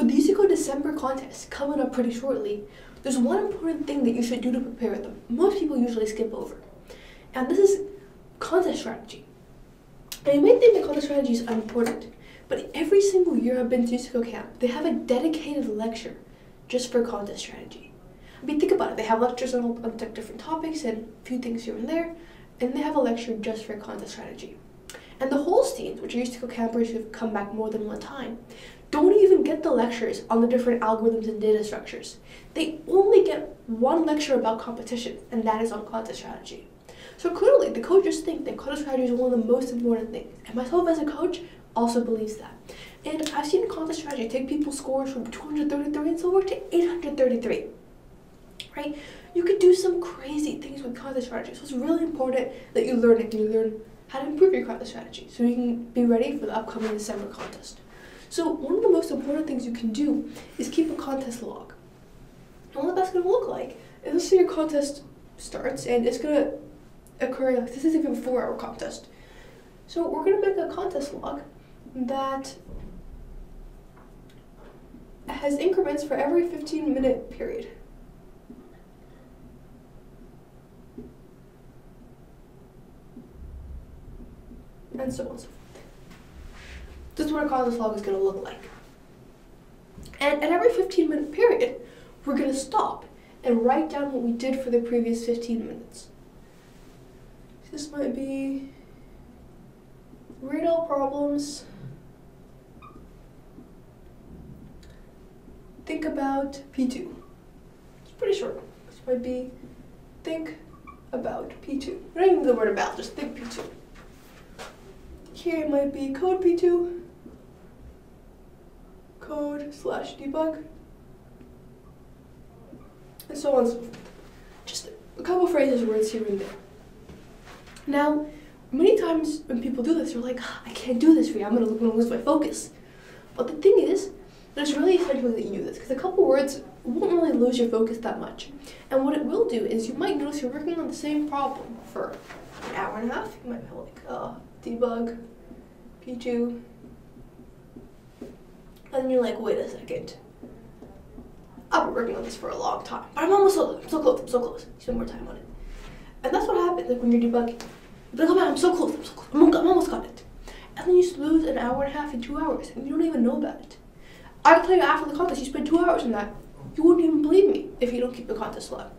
with the USACO December contest coming up pretty shortly, there's one important thing that you should do to prepare them. Most people usually skip over. And this is contest strategy. And you may think that contest strategy is unimportant, but every single year I've been to USACO camp, they have a dedicated lecture just for contest strategy. I mean, think about it. They have lectures on, on different topics and a few things here and there, and they have a lecture just for contest strategy. And the Holsteins, which are USACO campers who've come back more than one time, don't even get the lectures on the different algorithms and data structures. They only get one lecture about competition, and that is on contest strategy. So clearly, the coaches think that contest strategy is one of the most important things. And myself as a coach also believes that. And I've seen contest strategy take people's scores from 233 in silver to 833. Right? You could do some crazy things with contest strategy. So it's really important that you learn it you learn how to improve your contest strategy so you can be ready for the upcoming December contest. So one of the most important things you can do is keep a contest log. And what that's going to look like is let's say your contest starts and it's going to occur, like this is even a four hour contest. So we're going to make a contest log that has increments for every 15 minute period. And so on and so forth. This is what a contest log is going to look like. And at every 15 minute period, we're going to stop and write down what we did for the previous 15 minutes. This might be read all problems, think about P2. It's pretty short. This might be think about P2. Not even the word about, just think P2. Here it might be code P2, code slash debug, and so on. Just a couple phrases, words here and there. Now, many times when people do this, they're like, ah, I can't do this for you, I'm gonna, gonna lose my focus. But the thing is, it's really essential that you do this, because a couple words won't really lose your focus that much. And what it will do is you might notice you're working on the same problem for an hour and a half. You might be like, uh, debug, P2. And you're like, wait a second. I've been working on this for a long time, but I'm almost so, so close, I'm so close. Spend more time on it. And that's what happens like, when you're debugging. You're like, oh man, I'm so close, I'm so close, I'm, I'm almost got it. And then you lose an hour and a half in two hours, and you don't even know about it. I can tell you after the contest, you spent two hours on that. You wouldn't even believe me if you don't keep the contest log.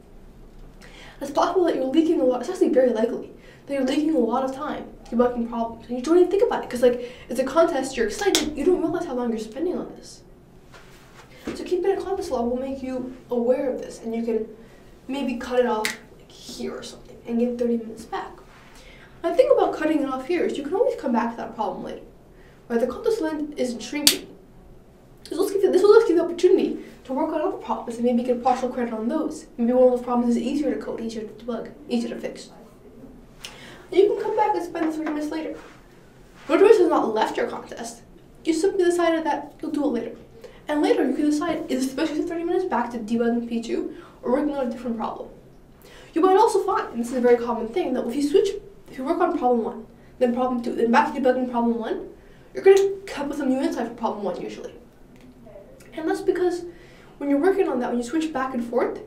It's possible that you're leaking a lot, it's actually very likely, that you're leaking a lot of time debugging problems, and you don't even think about it, because like, it's a contest, you're excited, you don't realize how long you're spending on this. So keeping a contest log will make you aware of this, and you can maybe cut it off like here or something, and get 30 minutes back. The thing about cutting it off here is you can always come back to that problem later. Right, the contest length isn't shrinking. So let's give you, this will give you the opportunity to work on other problems and maybe get partial credit on those. Maybe one of those problems is easier to code, easier to debug, easier to fix. You can come back and spend 30 minutes later. Motivation has not left your contest. You simply decided that you'll do it later. And later you can decide, is it especially 30 minutes back to debugging P2 or working on a different problem? You might also find, and this is a very common thing, that if you switch, if you work on problem one, then problem two, then back to debugging problem one, you're going to come up with some new insight for problem one usually. And that's because when you're working on that, when you switch back and forth,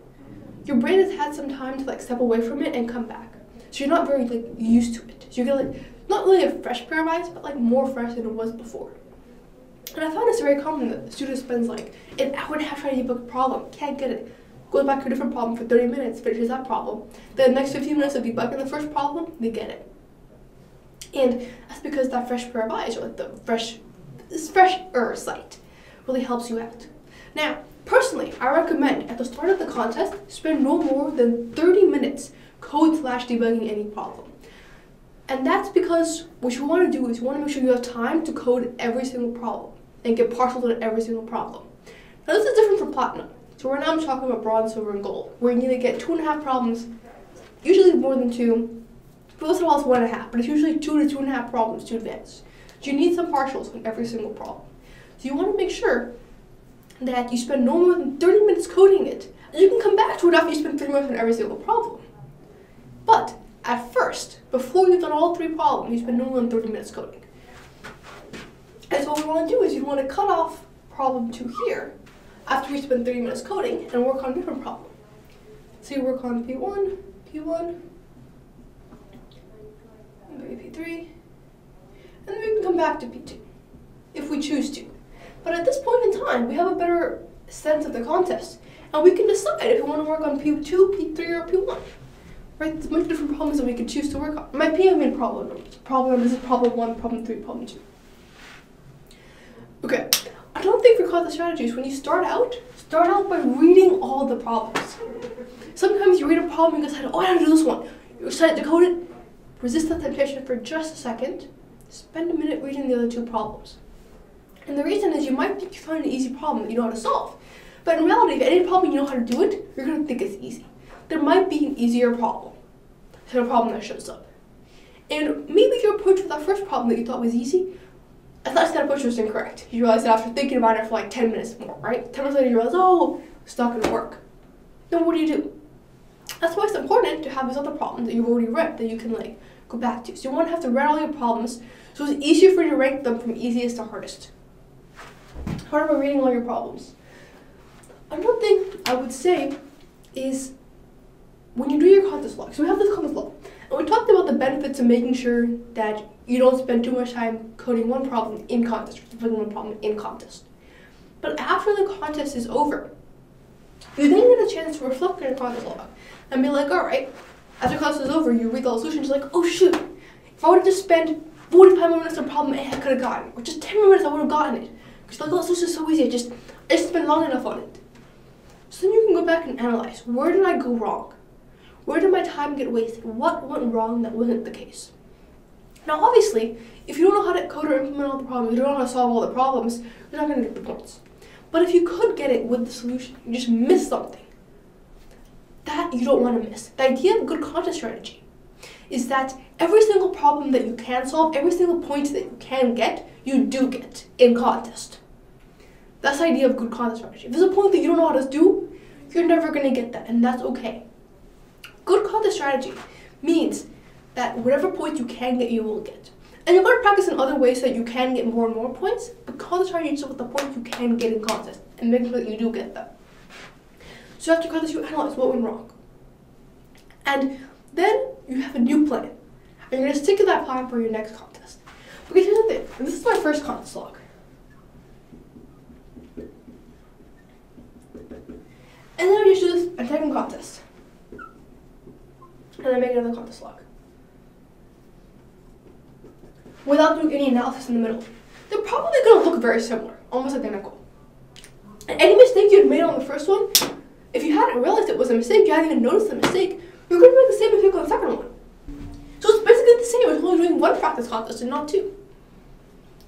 your brain has had some time to like step away from it and come back. So you're not very like used to it. So you get like not really a fresh pair of eyes, but like more fresh than it was before. And I found it's very common that the student spends like an hour and a half trying to debug a problem, can't get it, goes back to a different problem for 30 minutes, finishes that problem. Then the next 15 minutes of debugging the first problem, they get it. And that's because that fresh pair of eyes, or like the fresh, this fresher sight, really helps you out. Now, personally, I recommend at the start of the contest, spend no more than 30 minutes code slash debugging any problem. And that's because what you want to do is you want to make sure you have time to code every single problem and get partials on every single problem. Now this is different from platinum. So right now I'm talking about bronze, silver, and gold, where you need to get two and a half problems, usually more than two. For most of all, it's one and a half, but it's usually two to two and a half problems to advance. So you need some partials on every single problem. So you want to make sure that you spend no more than 30 minutes coding it, and you can come back to it after you spend 30 minutes on every single problem. But at first, before you've done all three problems, you spend no more than 30 minutes coding. And so what we want to do is you want to cut off problem two here after we spend 30 minutes coding and work on a different problem. So you work on P1, P1, maybe P3, and then we can come back to P2 if we choose to. But at this point in time, we have a better sense of the contest, and we can decide if we want to work on P2, P3, or P1. Right? There's much different problems that we could choose to work on. My P, I mean problem. Problem this is problem one, problem three, problem two. Okay. I don't think we for contest strategies, when you start out, start out by reading all the problems. Sometimes you read a problem and you decide, oh, I have to do this one. You decide to code it, resist that temptation for just a second, spend a minute reading the other two problems. And the reason is you might think you find an easy problem that you know how to solve. But in reality, if any problem you know how to do it, you're going to think it's easy. There might be an easier problem than a problem that shows up. And maybe your approach with that first problem that you thought was easy, I thought that approach was incorrect. You realize that after thinking about it for like 10 minutes more, right? 10 minutes later, you realize, oh, it's not to work. Then what do you do? That's why it's important to have these other problems that you've already read that you can like go back to. So you want to have to read all your problems so it's easier for you to rank them from easiest to hardest. Part about reading all your problems. Another thing I would say is when you do your contest log, so we have this contest log, and we talked about the benefits of making sure that you don't spend too much time coding one problem in contest, or putting one problem in contest. But after the contest is over, you then get a chance to reflect on your contest log and be like, all right, after class is over, you read the solutions, like, oh shoot, if I would have just spent 45 minutes on a problem I could have gotten, it. or just 10 minutes I would have gotten it. Because like, oh, this is so easy, I just, I just spent long enough on it. So then you can go back and analyze, where did I go wrong? Where did my time get wasted? What went wrong that wasn't the case? Now obviously, if you don't know how to code or implement all the problems, you don't know how to solve all the problems, you're not going to get the points. But if you could get it with the solution, you just miss something, that you don't want to miss. The idea of good contest strategy is that every single problem that you can solve, every single point that you can get, you do get in contest. That's the idea of good contest strategy. If there's a point that you don't know how to do, you're never going to get that, and that's okay. Good contest strategy means that whatever points you can get, you will get. And you're going to practice in other ways so that you can get more and more points, but contest strategy is with the points you can get in contest, and make sure that you do get them. So after contest, you analyze what went wrong. And then you have a new plan. And you're going to stick to that plan for your next contest. Because here's the thing, and this is my first contest log. And then I just do this a second contest. Then make another. Without doing any analysis in the middle. They're probably going to look very similar, almost identical. And any mistake you had made on the first one, if you hadn't realized it was a mistake, you hadn't even noticed the mistake, you're to make the same mistake on the second one. So it's basically the same as only doing one practice contest and not two.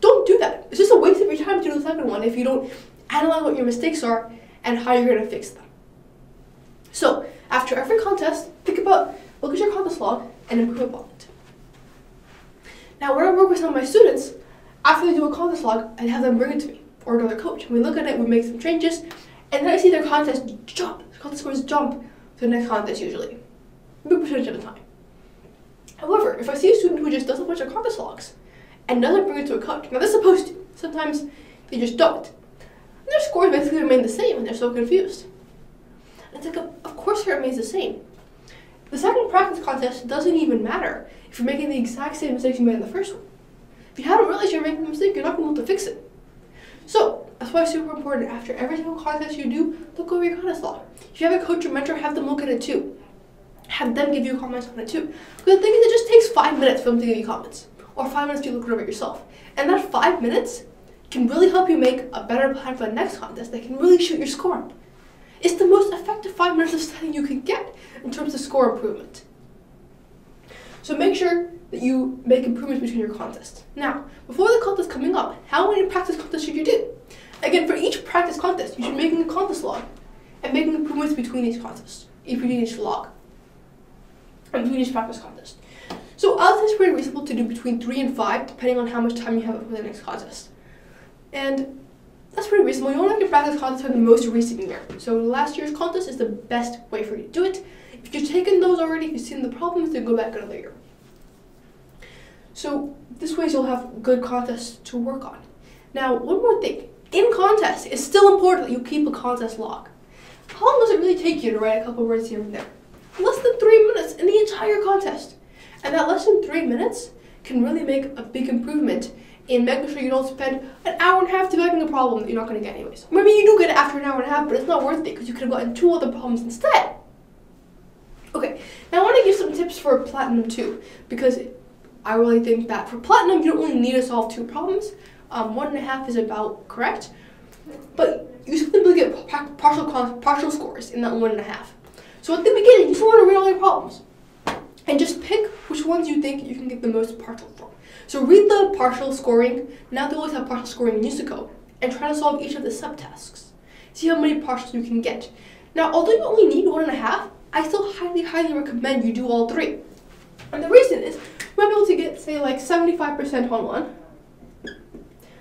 Don't do that. It's just a waste of your time to do the second one if you don't analyze what your mistakes are and how you're going to fix them. So after every contest, think about, look at your contest log and improve upon it. Now when I work with some of my students, after they do a contest log, I have them bring it to me or another coach. We look at it, we make some changes, and then I see their contest jump. Contest scores jump to the next contest usually. Maybe percentage at the time. However, if I see a student who just does a bunch of contest logs and doesn't bring it to a coach, now they're supposed to. Sometimes they just don't. And their scores basically remain the same and they're so confused. And it's like, of course it remains the same. The second practice contest doesn't even matter if you're making the exact same mistakes you made in the first one. If you haven't realized you're making a mistake, you're not going to be able to fix it. So, that's why it's super important. After every single contest you do, look over your contest log. If you have a coach or mentor, have them look at it too. Have them give you comments on it too. Because the thing is, it just takes five minutes for them to give you comments. Or five minutes to look it over yourself. And that five minutes can really help you make a better plan for the next contest that can really shoot your score up. It's the most effective five minutes of studying you can get in terms of score improvement. So make sure that you make improvements between your contests. Now, before the contest coming up, how many practice contests should you do? Again, for each practice contest, you should be making a contest log and making improvements between each contests, between each log, and between each practice contest. So I say it's pretty reasonable to do between three and five, depending on how much time you have for the next contest. And that's pretty reasonable. You make your practice contest for the most recent year. So last year's contest is the best way for you to do it. If you've taken those already, if you've seen the problems, then go back another year. So this way you'll have good contests to work on. Now, one more thing. in contest, it's still important that you keep a contest log. How long does it really take you to write a couple words here and there? Less than three minutes in the entire contest. And that less than three minutes can really make a big improvement in making sure you don't spend an hour and a half debugging a problem that you're not going to get anyways. Maybe you do get it after an hour and a half, but it's not worth it because you could have gotten two other problems instead. Okay, now I want to give some tips for Platinum 2 because I really think that for Platinum you don't really need to solve two problems. Um, one and a half is about correct, but you simply get partial partial scores in that one and a half. So at the beginning, you just want to read all your problems and just pick which ones you think you can get the most partial. So read the partial scoring, now they always have partial scoring in USACO, and try to solve each of the subtasks. See how many partials you can get. Now, although you only need one and a half, I still highly, highly recommend you do all three. And the reason is, you might be able to get, say, like 75% on one,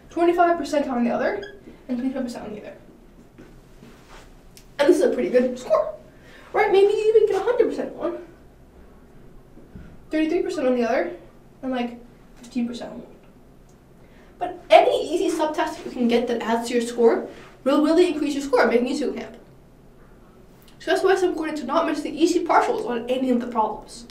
25% on the other, and 25% on the other. And this is a pretty good score, right? Maybe you even get 100% on one, 33% on the other, and like 15% But any easy subtask you can get that adds to your score will really increase your score, making you camp. So that's why it's important to not miss the easy partials on any of the problems.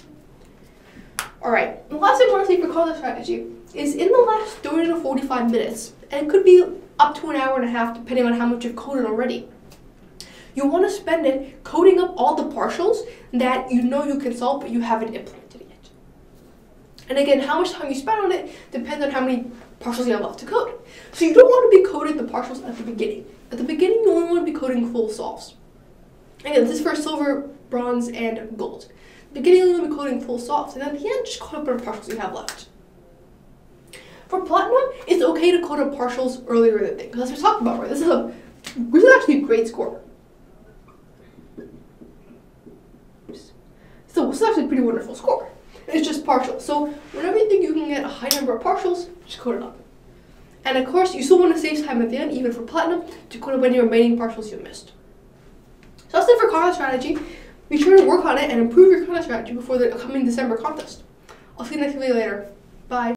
Alright, the last thing want to say for college strategy is in the last 30 to 45 minutes, and it could be up to an hour and a half depending on how much you've coded already. You want to spend it coding up all the partials that you know you can solve but you haven't implemented. And again, how much time you spend on it depends on how many partials you have left to code. So you don't want to be coding the partials at the beginning. At the beginning, you only want to be coding full solves. Again, this is for silver, bronze, and gold. Beginning, you want to be coding full solves, and at the end, just code up whatever partials you have left. For platinum, it's okay to code up partials earlier the thing, because as we talked about, right, this is a this is actually a great score. So this is actually a pretty wonderful score. It's just partial. So whenever you think you can get a high number of partials, just code it up. And of course, you still want to save time at the end, even for platinum, to code up any remaining partials you missed. So that's it for content strategy. Be sure to work on it and improve your content strategy before the upcoming December contest. I'll see you next video later. Bye.